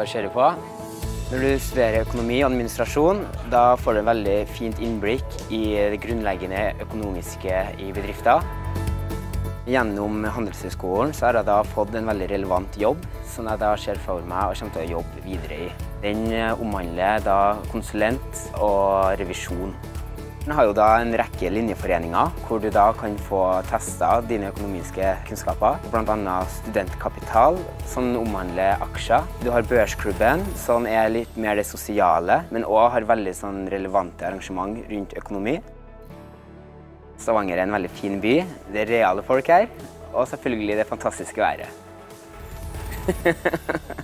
bare kjøre på. Når du studerer økonomi og administrasjon, da får du en veldig fint innblikk i det grunnleggende økonomiske i bedrifter. Gjennom Handelshøyskolen har jeg da fått en veldig relevant jobb, som jeg da ser for meg og kommer til å jobbe videre i. Den omhandler da konsulent og revisjon. Den har jo da en rekke linjeforeninger hvor du da kan få testa dine økonomiske kunnskaper. Annet studentkapital, som omhandler aksjer. Du har børsklubben, som er litt mer det sosiale, men òg har veldig sånn relevante arrangement rundt økonomi. Stavanger er en veldig fin by. Det er reale folk her. Og selvfølgelig det fantastiske været.